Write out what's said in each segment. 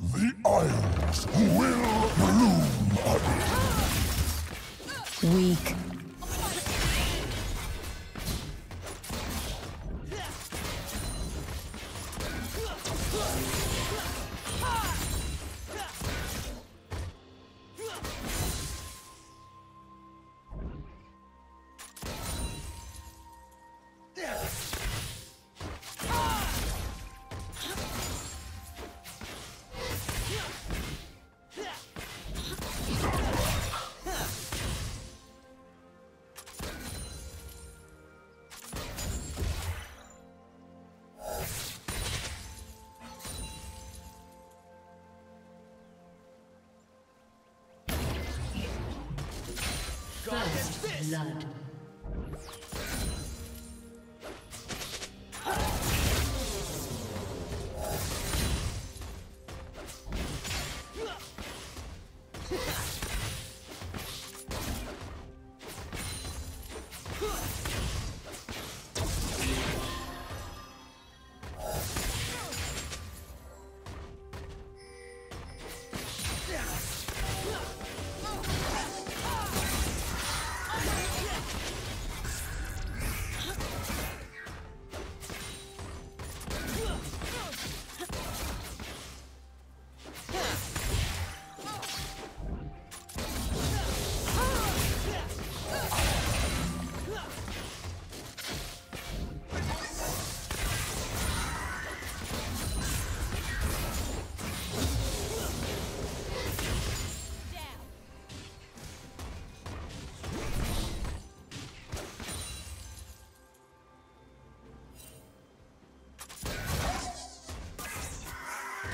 The Isles will bloom again. Weak. Blood.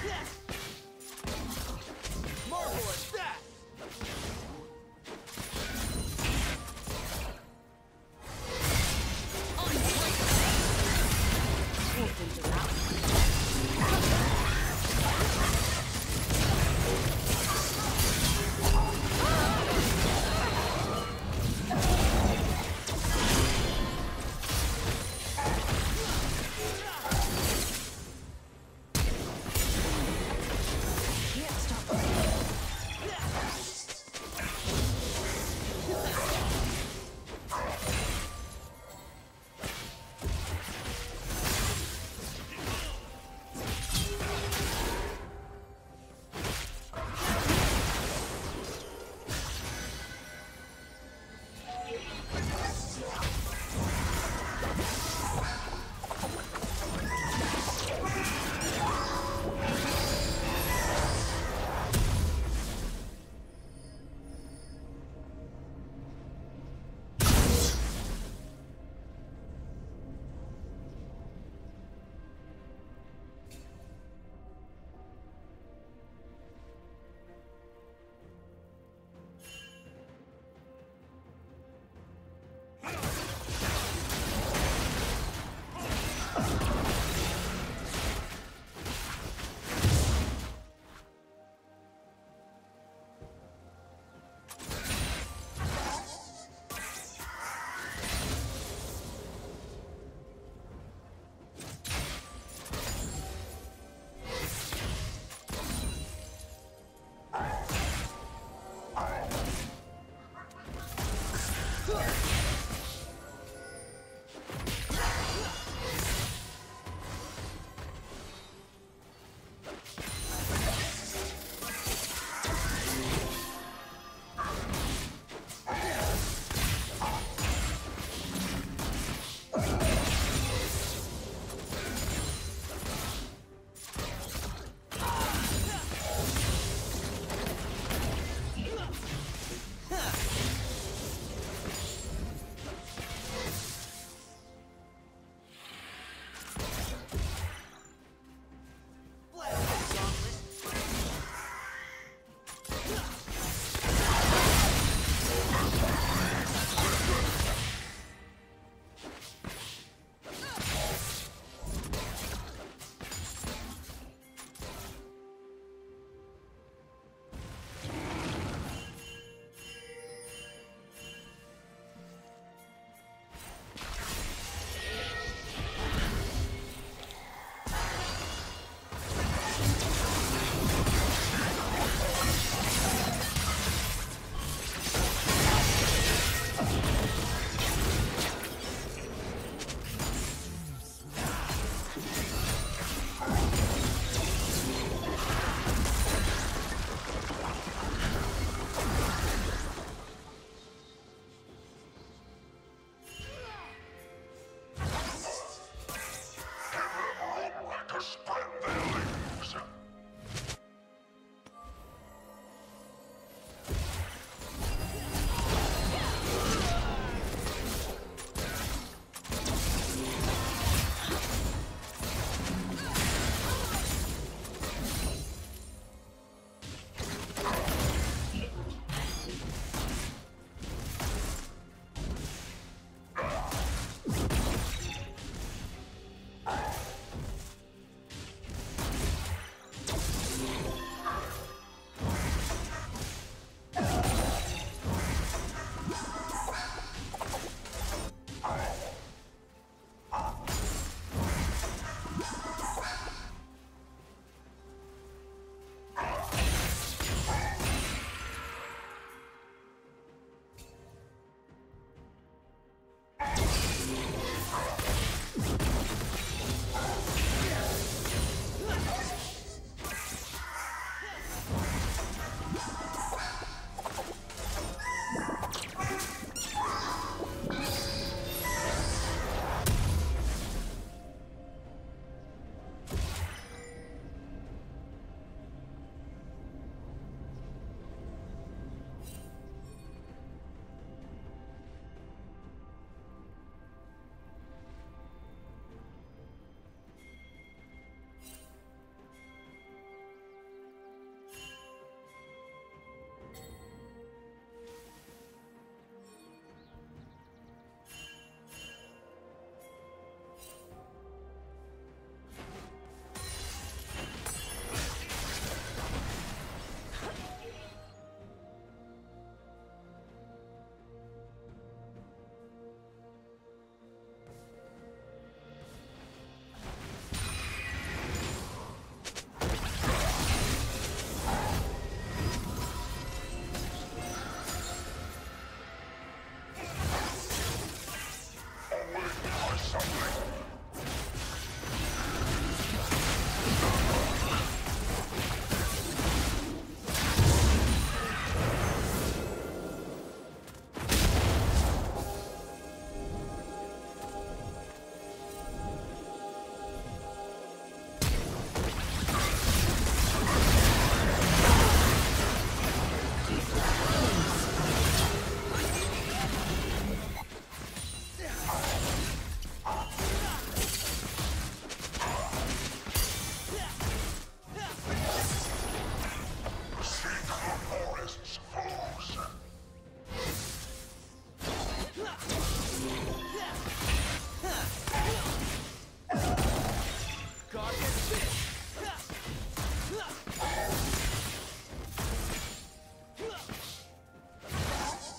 Yes!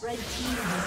Red team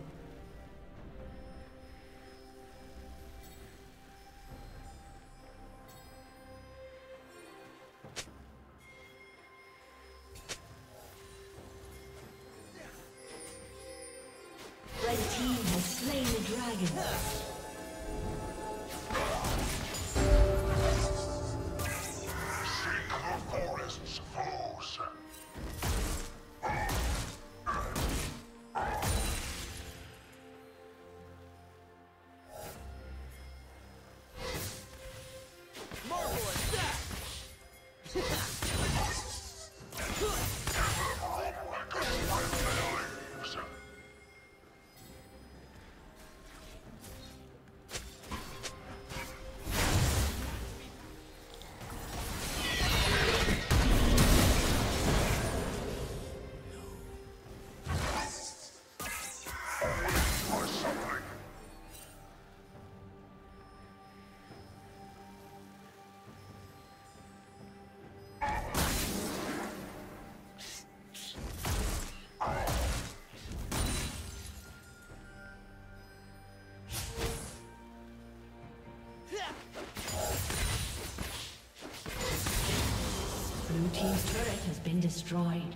Been destroyed.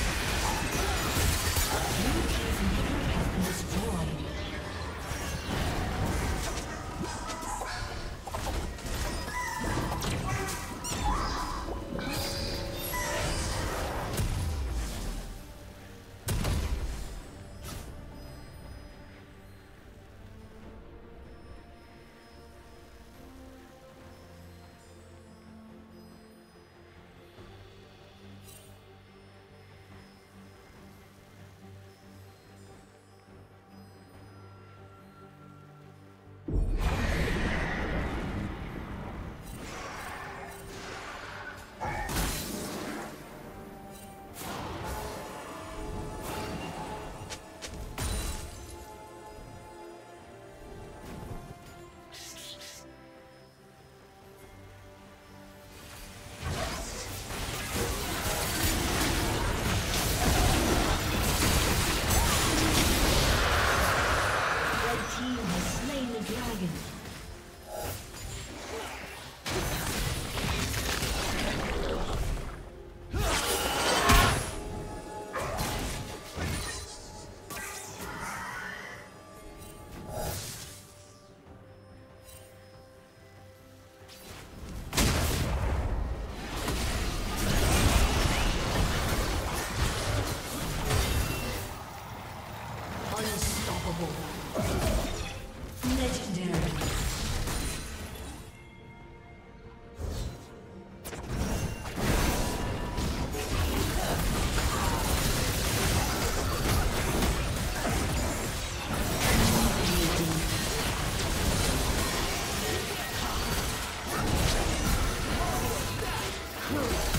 Huh.